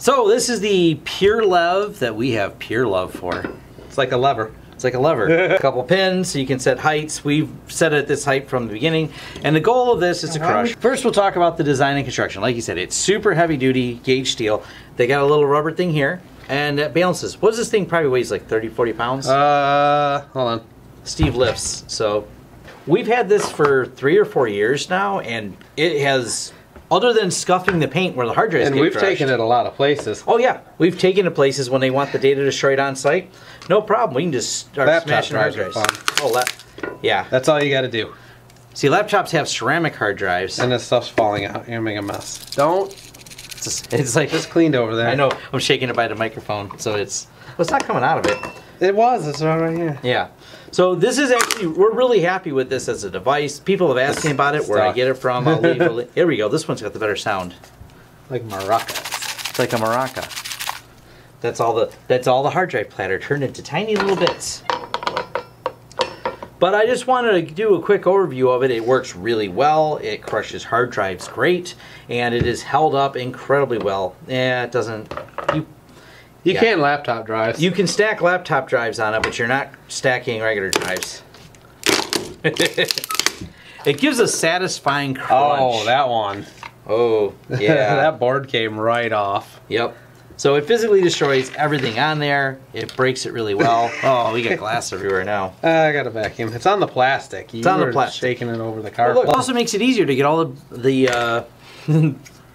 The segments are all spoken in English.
So this is the Pure Lev that we have pure love for. It's like a lever. It's like a lever. a couple pins so you can set heights. We've set it at this height from the beginning. And the goal of this is to crush. First we'll talk about the design and construction. Like you said, it's super heavy duty gauge steel. They got a little rubber thing here and it balances. What does this thing probably weighs like 30, 40 pounds? Uh, hold on. Steve lifts. So we've had this for three or four years now and it has other than scuffing the paint where the hard drives And we've crushed- taken it a lot of places. Oh yeah, we've taken to places when they want the data destroyed on site. No problem. We can just start Laptop smashing hard drives Oh. Yeah. That's all you got to do. See, laptops have ceramic hard drives. And this stuff's falling out. You're making a mess. Don't. It's, just- it's like just cleaned over there. I know. I'm shaking it by the microphone, so it's well, it's not coming out of it. It was. It's right right here. Yeah. So this is actually we're really happy with this as a device. People have asked me about it, where I get it from. I'll leave a Here we go. This one's got the better sound. Like maraca. It's like a maraca. That's all the that's all the hard drive platter turned into tiny little bits. But I just wanted to do a quick overview of it. It works really well. It crushes hard drives great, and it is held up incredibly well. Yeah, it doesn't. You Yeah. can laptop drives. you can stack laptop drives on it, but you're not stacking regular drives. it gives a satisfying crunch. Oh, that one. Oh, yeah. that board came right off. Yep. So it physically destroys everything on there. It breaks it really well. Oh, we got glass everywhere now. Uh, I got a vacuum. It's on the plastic. You It's on the plastic. Shaking it over the car. Look, it also makes it easier to get all the, the uh,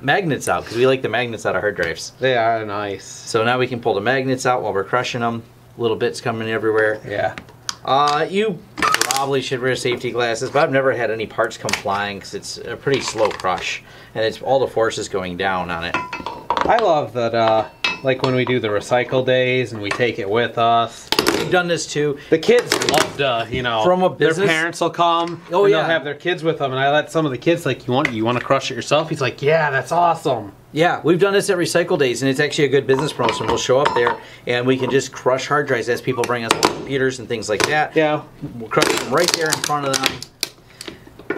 magnets out because we like the magnets out of hard drives. They are nice. So now we can pull the magnets out while we're crushing them. Little bits coming everywhere. Yeah. Uh, you probably should wear safety glasses, but I've never had any parts come flying because it's a pretty slow crush, and it's all the forces going down on it. I love that, uh, like when we do the recycle days and we take it with us. We've done this too. The kids love to, you know, From a business. their parents will come. Oh, and yeah. They'll have their kids with them, and I let some of the kids like, you want, you want to crush it yourself? He's like, yeah, that's awesome. Yeah, we've done this at Recycle Days, and it's actually a good business promotion. We'll show up there, and we can just crush hard drives as people bring us computers and things like that. Yeah. We'll crush them right there in front of them.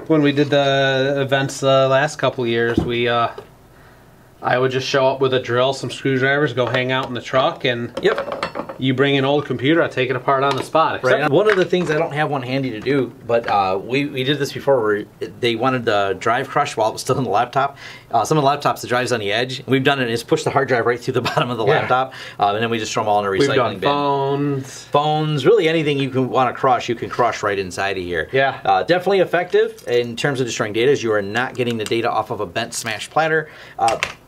When we did the events the last couple years, we, uh, I would just show up with a drill, some screwdrivers, go hang out in the truck, and Yep. you bring an old computer, I take it apart on the spot. Right. One of the things I don't have one handy to do, but uh, we, we did this before where they wanted the drive crush while it was still in the laptop. Uh, some of the laptops, the drive's on the edge. We've done it, it is push the hard drive right through the bottom of the Yeah. laptop, uh, and then we just throw them all in a recycling We've done bin. phones. phones, really anything you can want to crush, you can crush right inside of here. Yeah. Uh, definitely effective in terms of destroying data. As you are not getting the data off of a bent smash platter.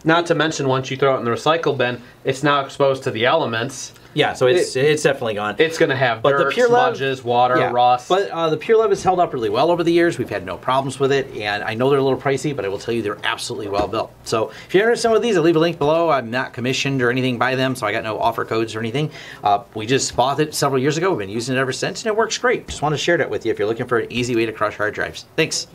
Not to mention, once you throw it in the recycle bin, it's now exposed to the elements. yeah, so it's it's definitely gone. It's going to have But the dirt, Pure Lev- smudges, water, Yeah, rust. But uh, the Pure Lev has held up really well over the years. We've had no problems with it, and I know they're a little pricey, but I will tell you they're absolutely well built. So if you're interested in some of these, I'll leave a link below. I'm not commissioned or anything by them, so I got no offer codes or anything. Uh, we just bought it several years ago. We've been using it ever since, and it works great. Just want to share that with you if you're looking for an easy way to crush hard drives. Thanks.